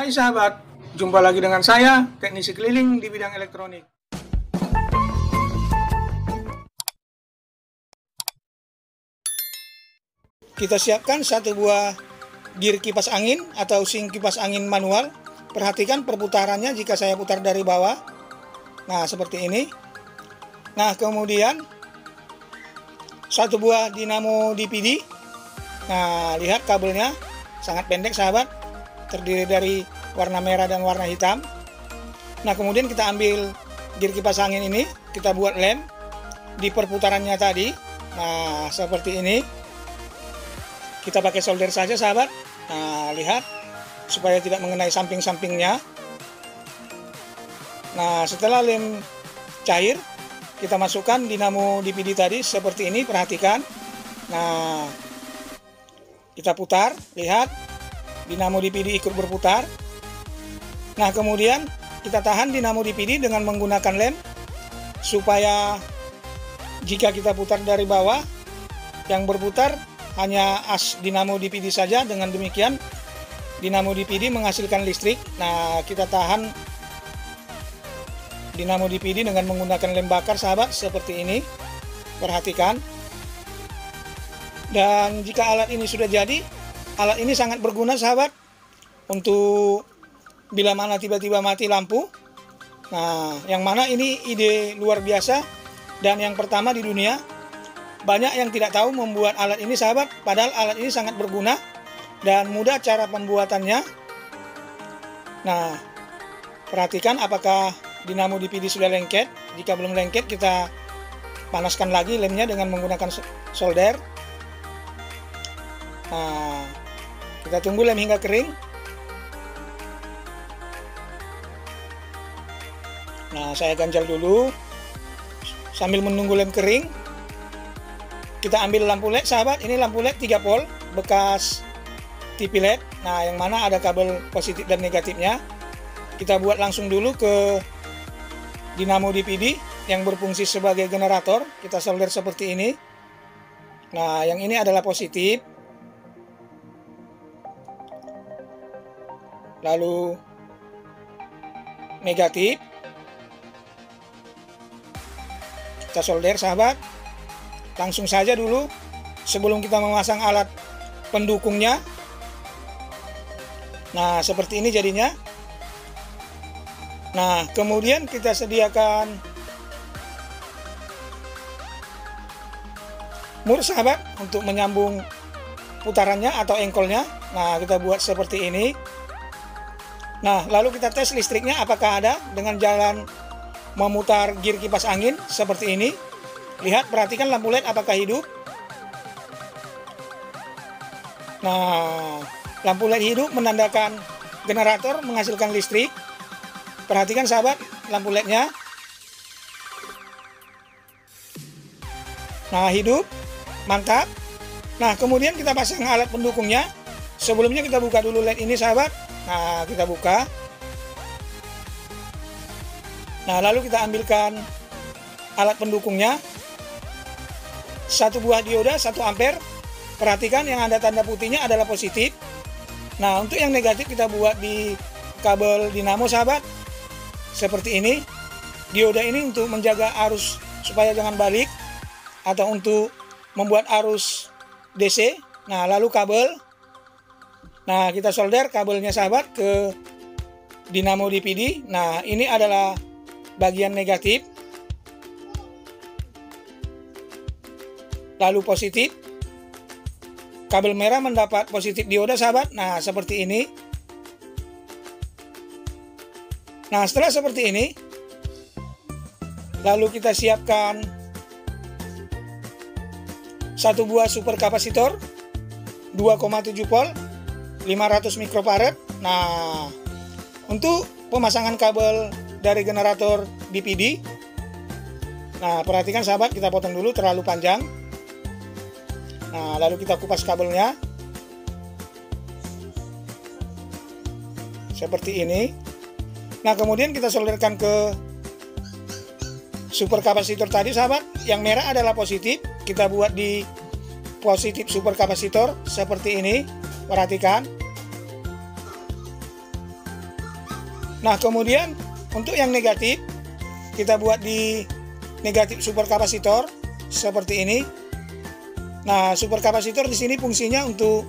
Hai sahabat, jumpa lagi dengan saya, teknisi keliling di bidang elektronik. Kita siapkan satu buah gear kipas angin atau sing kipas angin manual. Perhatikan perputarannya jika saya putar dari bawah. Nah, seperti ini. Nah, kemudian satu buah dinamo DPD. Nah, lihat kabelnya sangat pendek sahabat. Terdiri dari warna merah dan warna hitam. Nah, kemudian kita ambil gear kipas angin ini, kita buat lem di perputarannya tadi. Nah, seperti ini. Kita pakai solder saja sahabat. Nah lihat supaya tidak mengenai samping-sampingnya. Nah setelah lem cair kita masukkan dinamo DPD tadi seperti ini. Perhatikan. Nah kita putar lihat dinamo DPD ikut berputar. Nah kemudian kita tahan dinamo DPD dengan menggunakan lem supaya jika kita putar dari bawah yang berputar hanya as dinamo DPD saja. Dengan demikian dinamo DPD menghasilkan listrik. Nah kita tahan dinamo DPD dengan menggunakan lem bakar sahabat seperti ini. Perhatikan. Dan jika alat ini sudah jadi alat ini sangat berguna sahabat untuk bila mana tiba-tiba mati lampu nah yang mana ini ide luar biasa dan yang pertama di dunia banyak yang tidak tahu membuat alat ini sahabat, padahal alat ini sangat berguna dan mudah cara pembuatannya. Nah, perhatikan apakah dinamo DPD sudah lengket. Jika belum lengket, kita panaskan lagi lemnya dengan menggunakan solder. Nah, kita tunggu lem hingga kering. Nah, saya ganjal dulu. Sambil menunggu lem kering kita ambil lampu LED sahabat. Ini lampu LED 3 volt bekas TV LED. Nah yang mana ada kabel positif dan negatifnya. Kita buat langsung dulu ke dinamo DPD yang berfungsi sebagai generator. Kita solder seperti ini. Nah yang ini adalah positif lalu negatif kita solder sahabat. Langsung saja dulu sebelum kita memasang alat pendukungnya. Nah seperti ini jadinya. Nah kemudian kita sediakan mur sahabat untuk menyambung putarannya atau engkolnya nah kita buat seperti ini nah lalu kita tes listriknya apakah ada dengan jalan memutar gear kipas angin seperti ini Lihat, perhatikan lampu LED apakah hidup. Nah, lampu LED hidup menandakan generator menghasilkan listrik. Perhatikan sahabat, lampu LED-nya. Nah, hidup. Mantap. Nah, kemudian kita pasang alat pendukungnya. Sebelumnya kita buka dulu LED ini sahabat. Nah, kita buka. Nah, lalu kita ambilkan alat pendukungnya satu buah dioda 1 ampere. Perhatikan yang ada tanda putihnya adalah positif. Nah, untuk yang negatif kita buat di kabel dinamo sahabat. Seperti ini. Dioda ini untuk menjaga arus supaya jangan balik atau untuk membuat arus DC. Nah, lalu kabel. Nah, kita solder kabelnya sahabat ke dinamo DPD. Nah, ini adalah bagian negatif. lalu positif. Kabel merah mendapat positif dioda sahabat. Nah, seperti ini. Nah, setelah seperti ini, lalu kita siapkan satu buah super kapasitor 2,7 volt 500 mikrofarad. Nah, untuk pemasangan kabel dari generator DPD. Nah, perhatikan sahabat, kita potong dulu terlalu panjang. Nah, lalu kita kupas kabelnya. Seperti ini. Nah, kemudian kita solderkan ke super kapasitor tadi, sahabat. Yang merah adalah positif. Kita buat di positif super kapasitor seperti ini. Perhatikan. Nah, kemudian untuk yang negatif kita buat di negatif super kapasitor seperti ini. Nah, super kapasitor di sini fungsinya untuk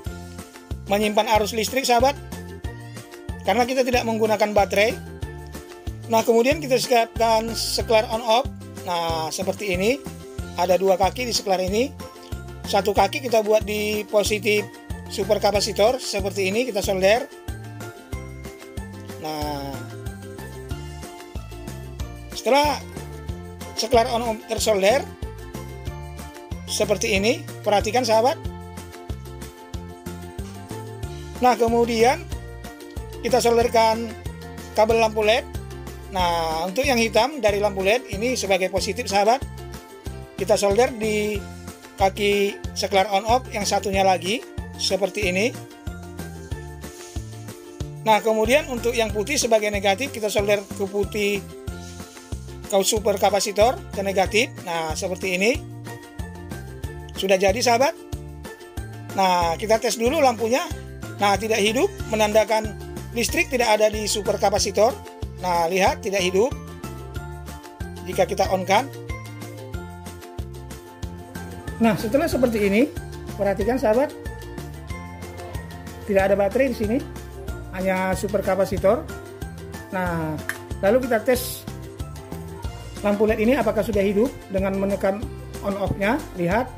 menyimpan arus listrik, sahabat. Karena kita tidak menggunakan baterai. Nah, kemudian kita siapkan seklar on off. Nah, seperti ini. Ada dua kaki di seklar ini. Satu kaki kita buat di positif super kapasitor seperti ini kita solder. Nah, setelah seklar on tersolder seperti ini, perhatikan sahabat. Nah, kemudian kita solderkan kabel lampu LED. Nah, untuk yang hitam dari lampu LED ini sebagai positif sahabat. Kita solder di kaki seklar on off yang satunya lagi seperti ini. Nah, kemudian untuk yang putih sebagai negatif kita solder ke putih kau super kapasitor ke negatif. Nah, seperti ini. Sudah jadi sahabat. Nah, kita tes dulu lampunya. Nah, tidak hidup menandakan listrik tidak ada di super kapasitor. Nah, lihat tidak hidup. Jika kita on kan. Nah, setelah seperti ini, perhatikan sahabat. Tidak ada baterai di sini. Hanya super kapasitor. Nah, lalu kita tes lampu LED ini apakah sudah hidup dengan menekan on off-nya lihat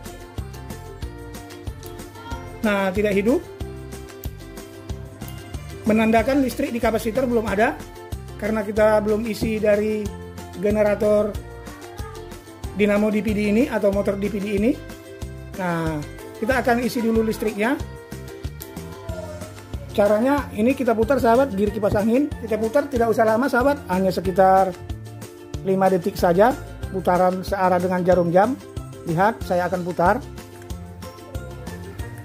nah tidak hidup menandakan listrik di kapasitor belum ada karena kita belum isi dari generator dinamo DPD ini atau motor DPD ini nah kita akan isi dulu listriknya caranya ini kita putar sahabat. Gear kipas angin kita putar tidak usah lama sahabat. Hanya sekitar 5 detik saja putaran searah dengan jarum jam. Lihat saya akan putar.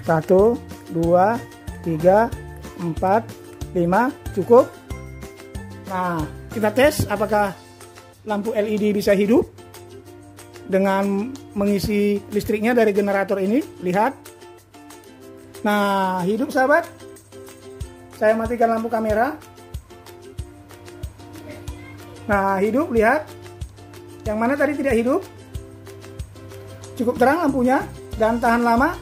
1 2 3 4 5 cukup? Nah kita tes apakah lampu LED bisa hidup dengan mengisi listriknya dari generator ini. Lihat. Nah hidup sahabat saya matikan lampu kamera Nah, hidup lihat. Yang mana tadi tidak hidup? Cukup terang lampunya dan tahan lama.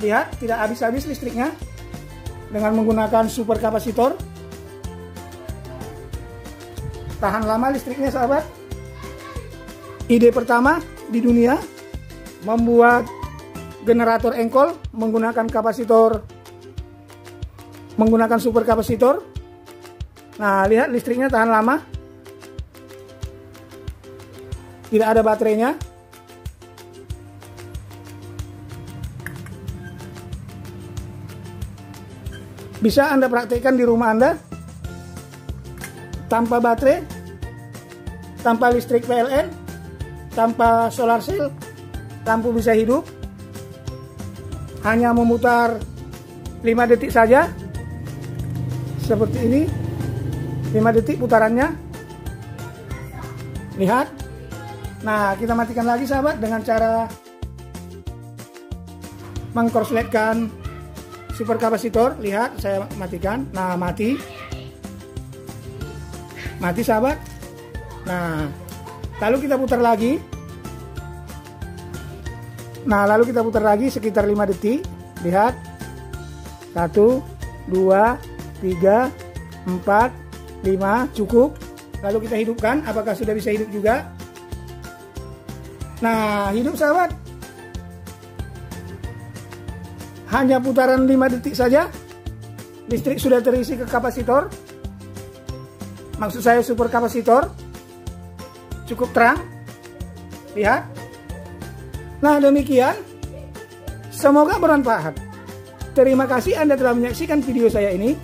Lihat, tidak habis-habis listriknya dengan menggunakan super kapasitor. Tahan lama listriknya, sahabat. Ide pertama di dunia membuat generator engkol menggunakan kapasitor menggunakan super kapasitor. Nah lihat listriknya tahan lama. Tidak ada baterainya. Bisa anda praktekkan di rumah anda tanpa baterai tanpa listrik PLN tanpa solar cell lampu bisa hidup. Hanya memutar 5 detik saja. Seperti ini 5 detik putarannya. Lihat. Nah kita matikan lagi sahabat dengan cara mengkorsletkan super kapasitor. Lihat saya matikan. Nah mati. Mati sahabat. Nah lalu kita putar lagi Nah, lalu kita putar lagi sekitar 5 detik. Lihat. 1 2 3 4 5 cukup. Lalu kita hidupkan, apakah sudah bisa hidup juga? Nah, hidup sahabat. Hanya putaran 5 detik saja. Listrik sudah terisi ke kapasitor. Maksud saya super kapasitor. Cukup terang. Lihat. Nah demikian, semoga bermanfaat. Terima kasih Anda telah menyaksikan video saya ini.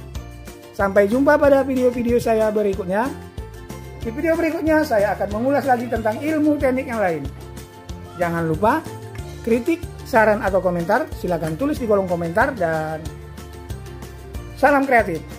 Sampai jumpa pada video-video saya berikutnya. Di video berikutnya saya akan mengulas lagi tentang ilmu teknik yang lain. Jangan lupa kritik, saran atau komentar silakan tulis di kolom komentar dan salam kreatif.